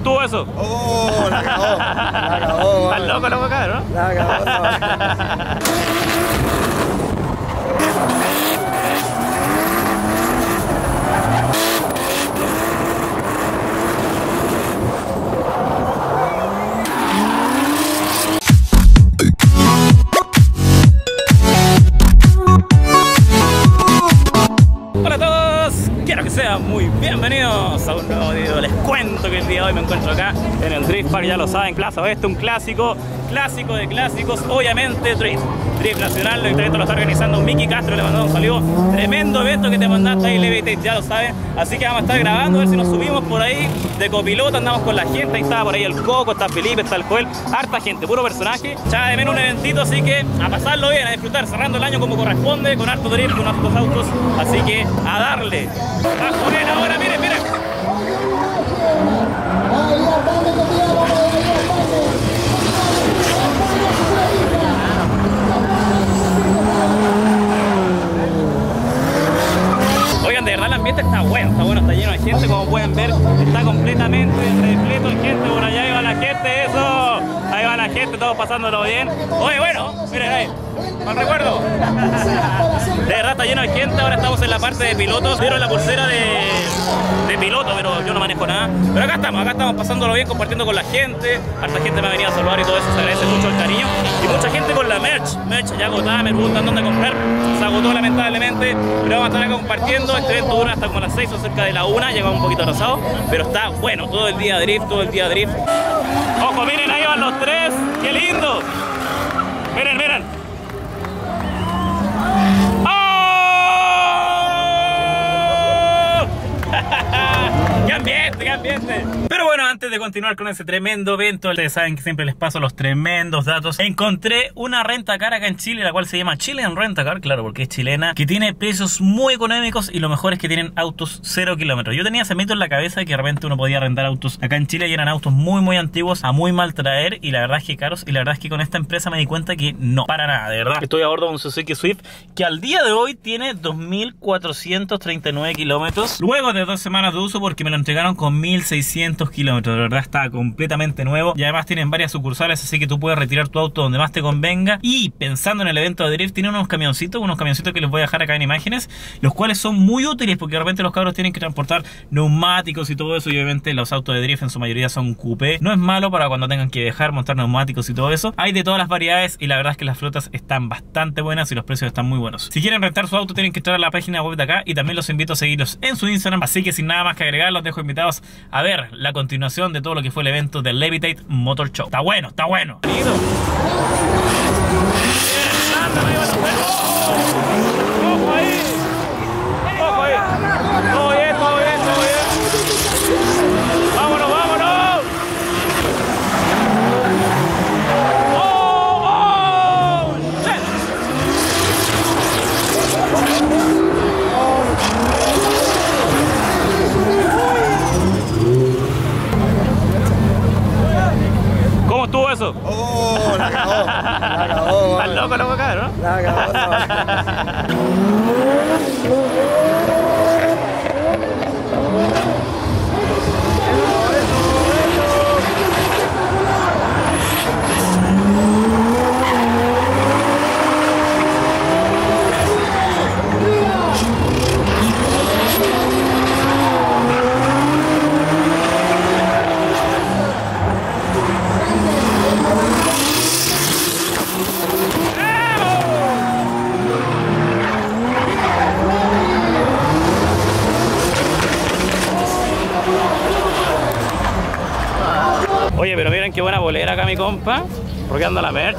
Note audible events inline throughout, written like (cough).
estuvo eso? Oh, la cagó. La cagó. (laughs) Estás loco, loco, cabrón. La cagó. Encuentro acá en el Drift Park, ya lo saben, Plaza Oeste, un clásico, clásico de clásicos, obviamente Drift. Drift Nacional, el evento lo está organizando Miki Castro, le mandamos un saludo. Tremendo evento que te mandaste ahí, Levitate, ya lo saben. Así que vamos a estar grabando, a ver si nos subimos por ahí de copiloto, andamos con la gente, ahí estaba por ahí el Coco, está Felipe, está el Joel, harta gente, puro personaje. Ya de menos un eventito, así que a pasarlo bien, a disfrutar, cerrando el año como corresponde, con harto drift, con hartos autos, así que a darle. Ahora. Oigan, de verdad el ambiente está bueno, está bueno, está lleno de gente, como pueden ver, está completamente repleto de gente, por allá. Ahí va la gente, eso, ahí va la gente, todos pasándolo bien. Oye, bueno, miren ahí, mal recuerdo. De está lleno de gente, ahora estamos en la parte de pilotos, vieron la pulsera de, de piloto, pero yo no manejo nada. Pero acá estamos, acá estamos pasándolo bien, compartiendo con la gente, harta gente me ha venido a saludar y todo eso, se agradece mucho el cariño. Y mucha gente con la merch, merch ya agotada, me preguntan dónde comprar, se agotó lamentablemente, pero vamos a estar acá compartiendo, este evento dura hasta como las 6 o cerca de la 1, llegamos un poquito atrasado, pero está bueno, todo el día drift, todo el día drift. Ojo, miren, ahí van los tres, qué lindo. Miren, miren. ¡Oh! (laughs) ¡Qué ambiente, qué ambiente! Pero bueno, antes de continuar con ese tremendo evento, ustedes saben que siempre les paso los tremendos datos. Encontré una renta car acá en Chile, la cual se llama Chilean Rentacar, claro, porque es chilena, que tiene precios muy económicos y lo mejor es que tienen autos 0 kilómetros. Yo tenía ese mito en la cabeza de que de repente uno podía rentar autos acá en Chile y eran autos muy, muy antiguos, a muy mal traer y la verdad es que caros. Y la verdad es que con esta empresa me di cuenta que no, para nada, de verdad. Estoy a bordo de un Suzuki Swift que al día de hoy tiene 2.439 kilómetros. Luego de dos semanas de uso porque me lo entregaron con 1.600 kilómetros. De verdad está completamente nuevo. Y además tienen varias sucursales, así que tú puedes retirar tu auto donde más te convenga. Y pensando en el evento de Drift, tiene unos camioncitos, unos camioncitos que les voy a dejar acá en imágenes, los cuales son muy útiles porque de repente los cabros tienen que transportar neumáticos y todo eso. Y obviamente los autos de Drift en su mayoría son coupé. No es malo para cuando tengan que dejar, montar neumáticos y todo eso. Hay de todas las variedades y la verdad es que las flotas están bastante buenas y los precios están muy buenos. Si quieren rentar su auto, tienen que entrar a la página web de acá y también los invito a seguirlos en su Instagram. Así que sin nada más que agregar, los dejo invitados a ver la continuación de todo lo que fue el evento del Levitate Motor Show. Está bueno, está bueno. Ojo ahí. Ojo ahí. Todo bien, todo bien, todo bien. Vámonos, vámonos. ¡Oh, oh! ¡Shit! ¿Cómo estuvo eso? Oh, la cagó. La cagó. Estás loco, loco, cabrón. La cagó. la cagó. Qué buena bolera acá mi compa. Porque anda la merch.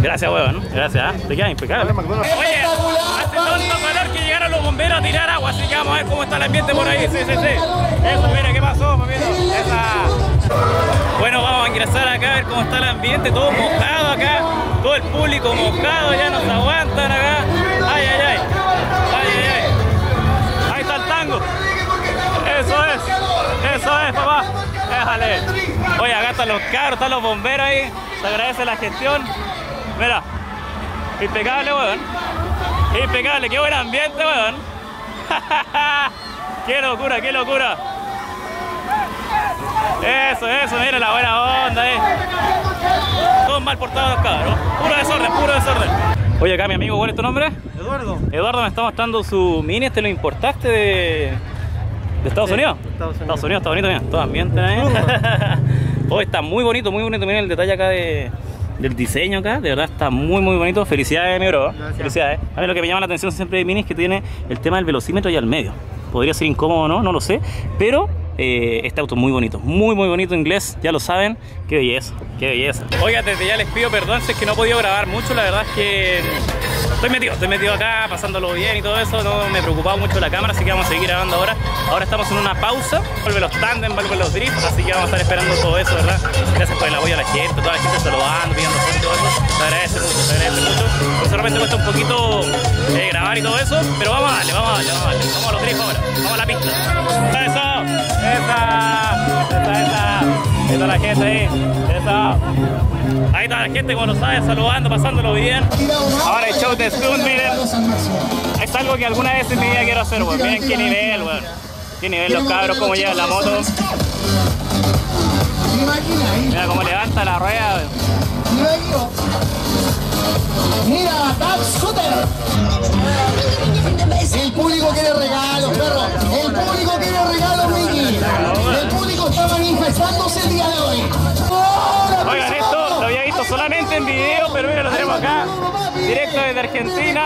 Gracias, weón. Gracias. ¿ah? Te queda impecable. Oye, hace tanto calor que llegaron los bomberos a tirar agua, así que vamos a ver cómo está el ambiente por ahí. Sí, sí, sí. Eso, mira, ¿qué pasó, papito? Esa. Bueno, vamos a ingresar acá a ver cómo está el ambiente. Todo mojado acá. Todo el público mojado, ya nos aguantan acá. Ay, ay, ay. Ay, ay, ay. Ahí está el tango. Eso es. Eso es, papá. Déjale. Oye, acá están los carros, están los bomberos ahí. Se agradece la gestión. Mira. Impecable, weón. Impecable. Qué buen ambiente, weón. (laughs) qué locura, qué locura. Eso, eso, mira la buena onda, eh. Todos mal portados los cabros. Puro desorden, puro desorden. Oye, acá mi amigo, ¿cuál es tu nombre? Eduardo. Eduardo me está mostrando su mini, este lo importaste de, de Estados Sí, Unidos. de Estados Unidos. Estados Unidos, está bonito, mira, todo ambiente ahí. (laughs) oh, está muy bonito, muy bonito, mira el detalle acá de, del diseño acá, de verdad está muy muy bonito. Felicidades, mi bro. Gracias. Felicidades. A mí lo que me llama la atención siempre de mini es que tiene el tema del velocímetro y al medio. Podría ser incómodo o no, no lo sé, pero eh, este auto es muy bonito, muy muy bonito inglés, ya lo saben, qué belleza, qué belleza. Oiga, desde ya les pido perdón si es que no he podido grabar mucho, la verdad es que estoy metido, estoy metido acá, pasándolo bien y todo eso, no me preocupaba mucho la cámara, así que vamos a seguir grabando ahora. Ahora estamos en una pausa, vuelven los tandem, vuelven los drifts, así que vamos a estar esperando todo eso, ¿verdad? Gracias por el apoyo a la gente, toda la gente saludando, pidiendo fotos todo eso, se agradece mucho, se agradece mucho. Pues solamente cuesta un poquito eh, grabar y todo eso, pero vamos a darle, vamos a darle, vamos a darle. Vamos a los drifts ahora, vamos a la pista. Eso, esa, esa, esa, esa la gente ahí, eso. Ahí está la gente, como lo sabe, saludando, pasándolo bien. Ahora el show de Stunt, miren. Es algo que alguna vez en mi vida quiero hacer, weón. Miren qué nivel, weón. Qué nivel los cabros, cómo llevan la moto. Mira cómo levanta la rueda, weón. Mira, Scooter. Acá. Directo desde Argentina.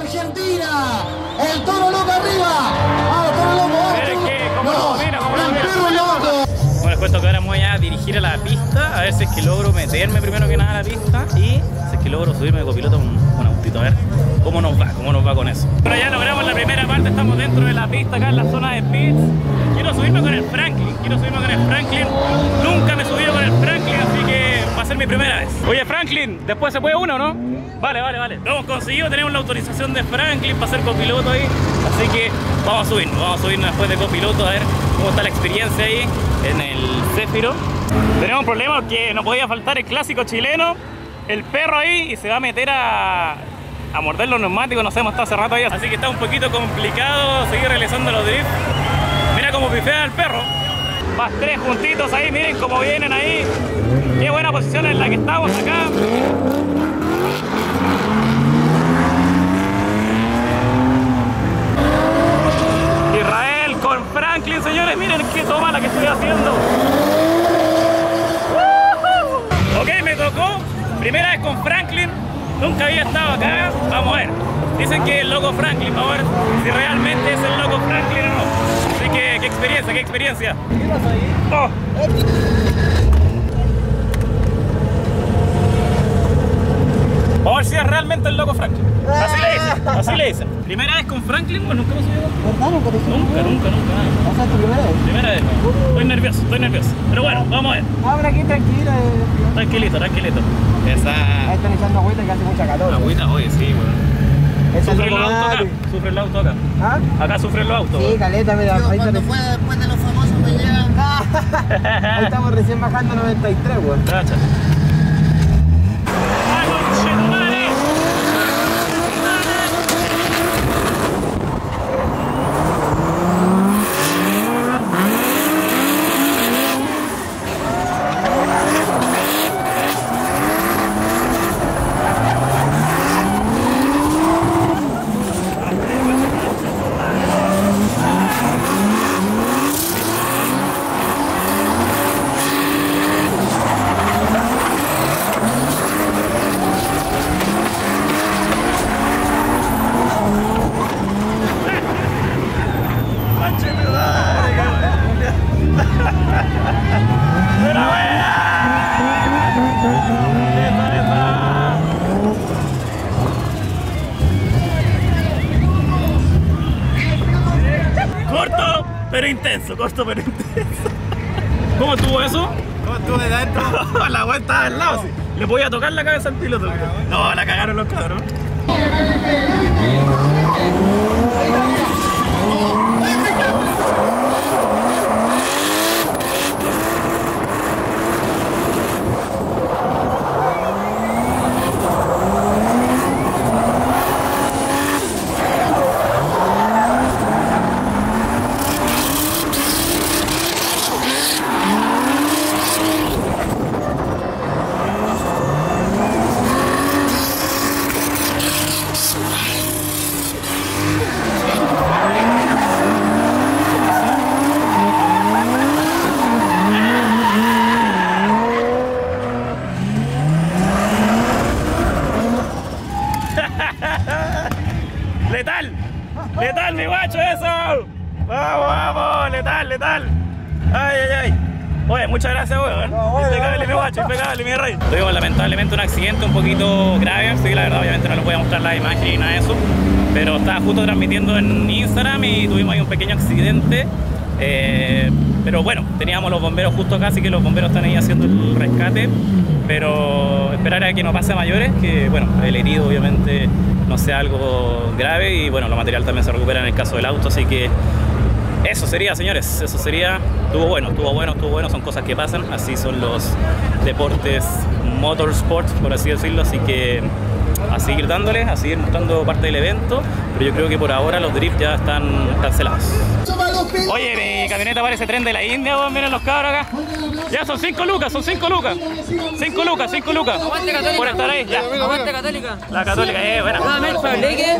Argentina. El toro loco arriba. Ah, el toro loco. Miren que, cómo lo domina, cómo lo El domina. perro loco. Bueno, ahora me voy a dirigir a la pista, a ver si es que logro meterme primero que nada a la pista y si es que logro subirme de copiloto un, un autito, a ver cómo nos va, cómo nos va con eso. Bueno, ya logramos la primera parte, estamos dentro de la pista acá en la zona de pits. Quiero subirme con el Franklin, quiero subirme con el Franklin. Nunca me he subido con el Franklin, así que a ser mi primera vez. Oye, Franklin, después se puede uno, ¿no? Vale, vale, vale. Lo hemos conseguido, tenemos la autorización de Franklin para ser copiloto ahí. Así que vamos a subirnos, vamos a subirnos después de copiloto a ver cómo está la experiencia ahí en el Zephyro. Tenemos un problema porque no podía faltar el clásico chileno, el perro ahí y se va a meter a, a morder los neumáticos, no sabemos, está hace rato ahí. Así que está un poquito complicado seguir realizando los drifts. Mira cómo pifea el perro. Más tres juntitos ahí, miren cómo vienen ahí. Qué buena posición en la que estamos acá. Israel con Franklin, señores, miren qué toma la que estoy haciendo. Ok, me tocó. Primera vez con Franklin. Nunca había estado acá. Vamos a ver. Dicen que es el loco Franklin. Vamos a ver si realmente es el loco Franklin o no. Así que, qué experiencia, qué experiencia. Oh. Vamos a ver si es realmente el loco Franklin. Así le dicen, así le dicen. ¿Primera vez con Franklin? Bueno, nunca hemos subido. ¿Verdad? Nunca te Nunca, nunca, nunca. ¿Esa es tu primera vez? Primera vez. Estoy nervioso, estoy nervioso. Pero bueno, vamos a ver. Ahora aquí tranquila. eh. Tranquilito, tranquilito. Esa Ahí están echando agüita que hace mucha calor. agüita, oye, sí, weón. Sufre el la auto acá. madre. Sufre el auto acá. ¿Ah? Acá sufre los autos. Sí, caleta, mira. Ahí, Cuando fue después de los famosos me llegan. (laughs) ahí estamos recién bajando 93, weón. Cacha. ¡Ay, conchetumare! ¡Pero buena! ¡Esa, esa! Corto, pero intenso, corto, pero intenso. ¿Cómo estuvo eso? ¿Cómo estuve dentro? (laughs) la vuelta estaba al lado. sí. Le voy a tocar la cabeza al piloto. No, la cagaron los cabros. Lamentablemente un accidente un poquito grave, que la verdad, obviamente no les voy a mostrar la imagen ni nada de eso. Pero estaba justo transmitiendo en Instagram y tuvimos ahí un pequeño accidente. Eh, pero bueno, teníamos los bomberos justo acá, así que los bomberos están ahí haciendo el rescate. Pero esperar a que no pase a mayores, que bueno, el herido obviamente no sea algo grave y bueno, lo material también se recupera en el caso del auto, así que eso sería, señores, eso sería. Estuvo bueno, estuvo bueno, estuvo bueno, son cosas que pasan, así son los deportes motorsport, por así decirlo, así que a seguir dándole, a seguir mostrando parte del evento, pero yo creo que por ahora los drifts ya están cancelados. Oye, mi camioneta parece tren de la India, vos, miren los cabros acá. Ya son 5 lucas, son 5 lucas. 5 lucas, 5 lucas. Por estar ahí, ya. Católica. La católica, eh. Nuevamente Fabrique.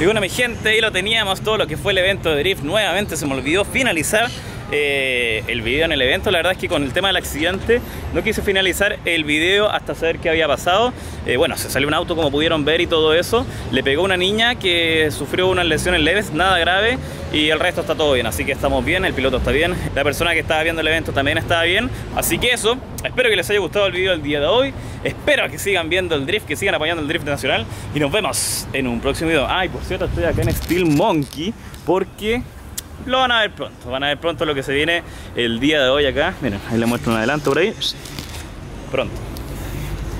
Y bueno, mi gente, ahí lo teníamos todo lo que fue el evento de Drift. Nuevamente se me olvidó finalizar eh, el video en el evento. La verdad es que con el tema del accidente no quise finalizar el video hasta saber qué había pasado. Eh, bueno, se salió un auto como pudieron ver y todo eso. Le pegó una niña que sufrió unas lesiones leves, nada grave. Y el resto está todo bien, así que estamos bien, el piloto está bien, la persona que estaba viendo el evento también estaba bien. Así que eso, espero que les haya gustado el video del día de hoy. Espero que sigan viendo el drift, que sigan apoyando el drift nacional. Y nos vemos en un próximo video. Ay, por cierto, estoy acá en Steel Monkey porque lo van a ver pronto. Van a ver pronto lo que se viene el día de hoy acá. Miren, ahí les muestro un adelanto por ahí. Pronto.